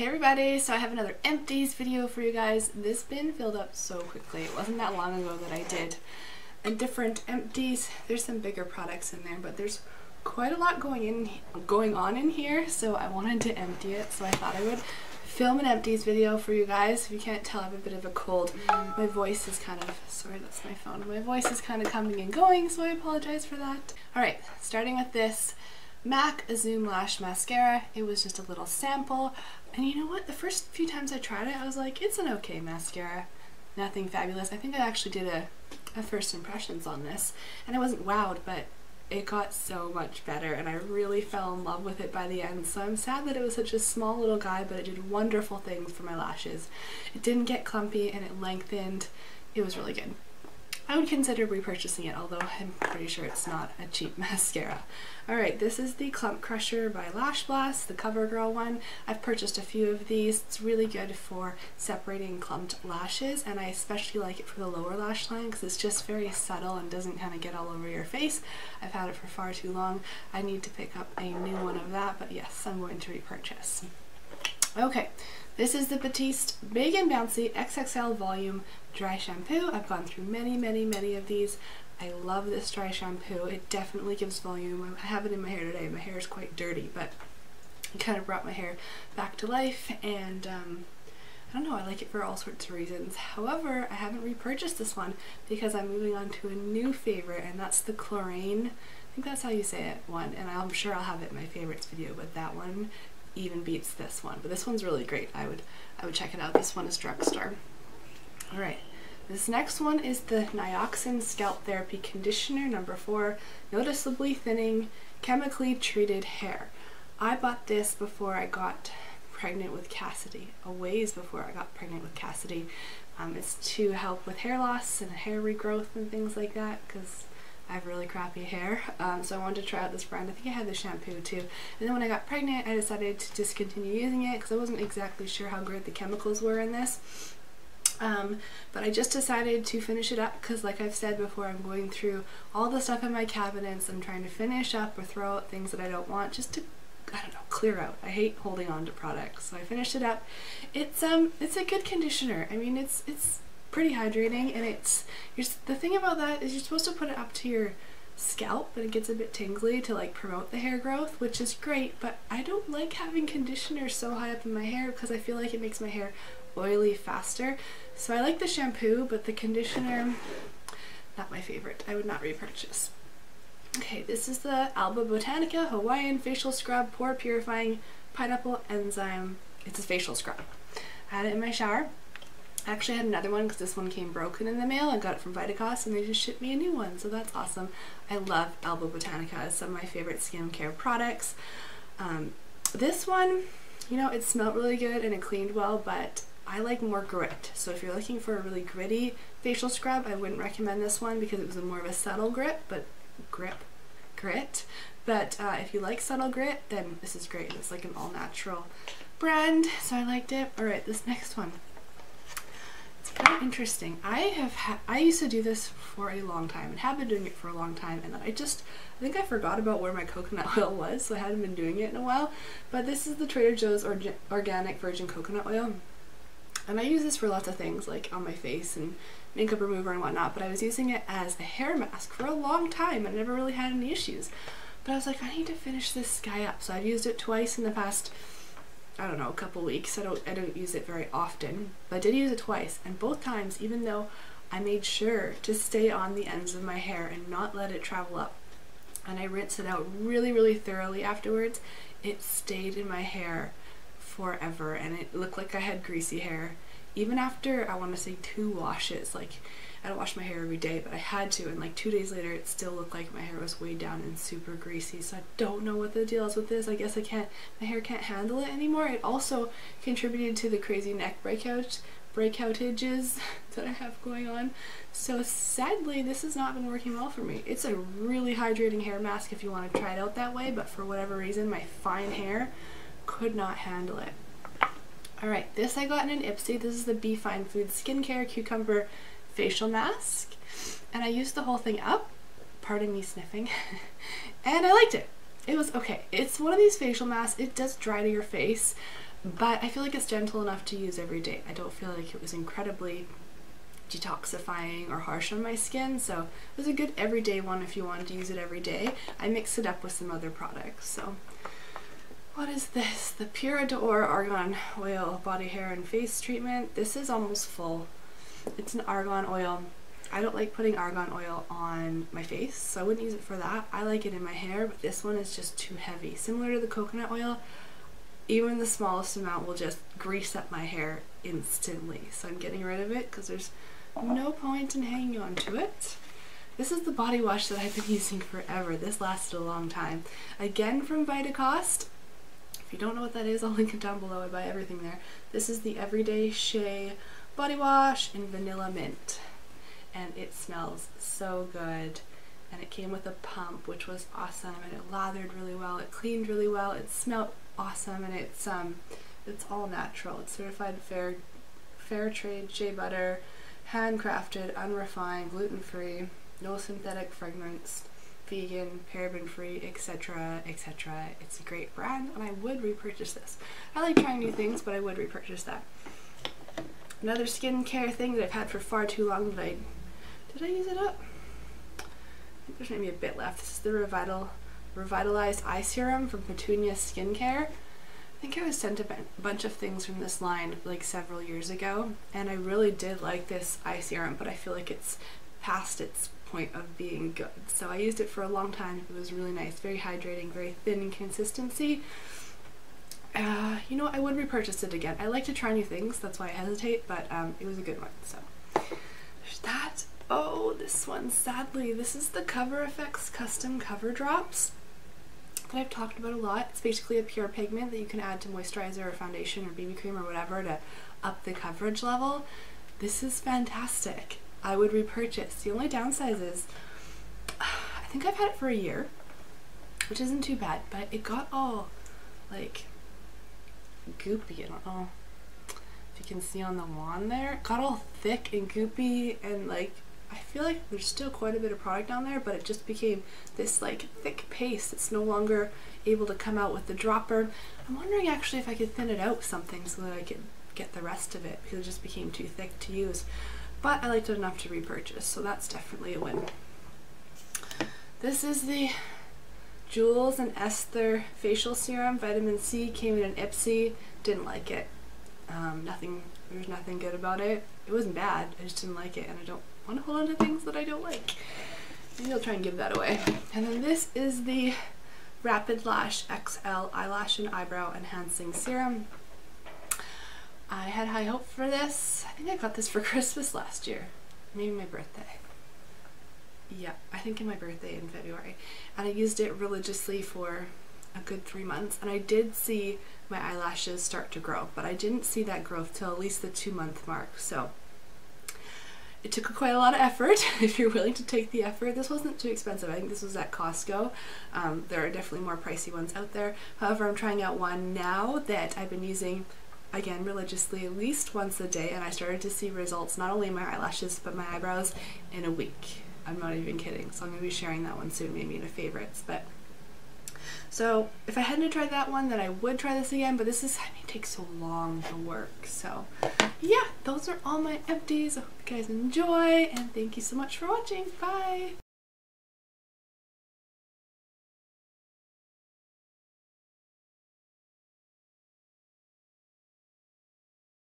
Hey everybody, so I have another empties video for you guys. This bin filled up so quickly. It wasn't that long ago that I did a different empties. There's some bigger products in there, but there's quite a lot going in going on in here, so I wanted to empty it. So I thought I would film an empties video for you guys. If you can't tell, I have a bit of a cold. My voice is kind of, sorry, that's my phone. My voice is kind of coming and going, so I apologize for that. All right, starting with this MAC Zoom Lash Mascara. It was just a little sample. And you know what? The first few times I tried it, I was like, it's an okay mascara. Nothing fabulous. I think I actually did a, a first impressions on this. And I wasn't wowed, but it got so much better and I really fell in love with it by the end. So I'm sad that it was such a small little guy, but it did wonderful things for my lashes. It didn't get clumpy and it lengthened. It was really good. I would consider repurchasing it, although I'm pretty sure it's not a cheap mascara. Alright, this is the Clump Crusher by Lash Blast, the CoverGirl one. I've purchased a few of these. It's really good for separating clumped lashes, and I especially like it for the lower lash line because it's just very subtle and doesn't kind of get all over your face. I've had it for far too long. I need to pick up a new one of that, but yes, I'm going to repurchase. Okay, this is the Batiste Big and Bouncy XXL Volume Dry Shampoo. I've gone through many, many, many of these. I love this dry shampoo. It definitely gives volume. I have it in my hair today. My hair is quite dirty, but it kind of brought my hair back to life and um, I don't know, I like it for all sorts of reasons. However, I haven't repurchased this one because I'm moving on to a new favorite and that's the Klorane, I think that's how you say it, one, and I'm sure I'll have it in my favorites video, but that one even beats this one. But this one's really great. I would I would check it out. This one is drugstore. Alright. This next one is the Nioxin Scalp Therapy Conditioner number 4 Noticeably Thinning Chemically Treated Hair. I bought this before I got pregnant with Cassidy, a ways before I got pregnant with Cassidy. Um, it's to help with hair loss and hair regrowth and things like that because I have really crappy hair, um, so I wanted to try out this brand. I think I had the shampoo too. And then when I got pregnant, I decided to discontinue using it because I wasn't exactly sure how great the chemicals were in this. Um, but I just decided to finish it up because like I've said before, I'm going through all the stuff in my cabinets. I'm trying to finish up or throw out things that I don't want just to I don't know, clear out. I hate holding on to products. So I finished it up. It's um it's a good conditioner. I mean it's it's pretty hydrating and it's the thing about that is you're supposed to put it up to your scalp and it gets a bit tingly to like promote the hair growth which is great but I don't like having conditioner so high up in my hair because I feel like it makes my hair oily faster. So I like the shampoo but the conditioner not my favorite. I would not repurchase. Okay this is the Alba Botanica Hawaiian facial scrub pore purifying pineapple enzyme. It's a facial scrub. I had it in my shower I actually had another one because this one came broken in the mail. I got it from Vitacost and they just shipped me a new one, so that's awesome. I love Alba Botanica. It's some of my favorite skincare products. Um, this one, you know, it smelled really good and it cleaned well, but I like more grit. So if you're looking for a really gritty facial scrub, I wouldn't recommend this one because it was more of a subtle grip, but grip, grit. But uh, if you like subtle grit, then this is great. It's like an all-natural brand, so I liked it. Alright, this next one interesting. I have I used to do this for a long time and have been doing it for a long time and then I just I think I forgot about where my coconut oil was so I hadn't been doing it in a while. But this is the Trader Joe's Orga organic virgin coconut oil. And I use this for lots of things like on my face and makeup remover and whatnot but I was using it as a hair mask for a long time and never really had any issues. But I was like I need to finish this guy up. So I've used it twice in the past I don't know, a couple weeks. I don't I don't use it very often, but I did use it twice, and both times, even though I made sure to stay on the ends of my hair and not let it travel up, and I rinsed it out really, really thoroughly afterwards, it stayed in my hair forever, and it looked like I had greasy hair. Even after, I want to say two washes, like I don't wash my hair every day, but I had to, and like two days later, it still looked like my hair was way down and super greasy. So I don't know what the deal is with this. I guess I can't, my hair can't handle it anymore. It also contributed to the crazy neck breakout, breakoutages that I have going on. So sadly, this has not been working well for me. It's a really hydrating hair mask if you want to try it out that way, but for whatever reason, my fine hair could not handle it. Alright, this I got in an Ipsy. This is the Be Fine Food Skincare Cucumber facial mask and I used the whole thing up, pardon me sniffing, and I liked it. It was okay. It's one of these facial masks, it does dry to your face, but I feel like it's gentle enough to use every day. I don't feel like it was incredibly detoxifying or harsh on my skin so it was a good everyday one if you wanted to use it every day. I mixed it up with some other products so what is this? The Pura d'Or Argan Oil Body Hair and Face Treatment. This is almost full. It's an argan oil. I don't like putting argan oil on my face so I wouldn't use it for that. I like it in my hair but this one is just too heavy. Similar to the coconut oil even the smallest amount will just grease up my hair instantly. So I'm getting rid of it because there's no point in hanging on to it. This is the body wash that I've been using forever. This lasted a long time. Again from Vitacost. If you don't know what that is, I'll link it down below. I buy everything there. This is the Everyday Shea Body Wash in Vanilla Mint. And it smells so good. And it came with a pump, which was awesome. And it lathered really well. It cleaned really well. It smelled awesome. And it's um, it's all natural. It's certified fair, fair trade shea butter, handcrafted, unrefined, gluten-free, no synthetic fragrance vegan, paraben free, etc, etc. It's a great brand and I would repurchase this. I like trying new things, but I would repurchase that. Another skincare thing that I've had for far too long that I... Did I use it up? I think there's maybe a bit left. This is the Revital, Revitalized Eye Serum from Petunia Skincare. I think I was sent a bunch of things from this line like several years ago and I really did like this eye serum but I feel like it's past its point of being good. So I used it for a long time. It was really nice, very hydrating, very thin consistency. Uh, you know, I would repurchase it again. I like to try new things, that's why I hesitate, but um, it was a good one. So there's that. Oh, this one, sadly, this is the Cover FX Custom Cover Drops that I've talked about a lot. It's basically a pure pigment that you can add to moisturizer or foundation or BB cream or whatever to up the coverage level. This is fantastic. I would repurchase. The only downside is I think I've had it for a year, which isn't too bad, but it got all like goopy. I don't know if you can see on the wand there. It got all thick and goopy and like I feel like there's still quite a bit of product on there, but it just became this like thick paste that's no longer able to come out with the dropper. I'm wondering actually if I could thin it out with something so that I could get the rest of it because it just became too thick to use but I liked it enough to repurchase, so that's definitely a win. This is the Jules and Esther Facial Serum. Vitamin C came in an Ipsy. Didn't like it. Um, nothing, there's nothing good about it. It wasn't bad, I just didn't like it and I don't want to hold on to things that I don't like. Maybe I'll try and give that away. And then this is the Rapid Lash XL Eyelash and Eyebrow Enhancing Serum. I had high hope for this. I think I got this for Christmas last year. Maybe my birthday. Yeah, I think in my birthday in February. And I used it religiously for a good three months. And I did see my eyelashes start to grow, but I didn't see that growth till at least the two month mark. So it took quite a lot of effort if you're willing to take the effort. This wasn't too expensive. I think this was at Costco. Um, there are definitely more pricey ones out there. However, I'm trying out one now that I've been using again religiously at least once a day and I started to see results not only in my eyelashes but my eyebrows in a week. I'm not even kidding. So I'm going to be sharing that one soon, maybe in a favorites. But so if I hadn't tried that one, then I would try this again. But this is, I mean, it takes so long to work. So yeah, those are all my empties. I hope you guys enjoy and thank you so much for watching. Bye!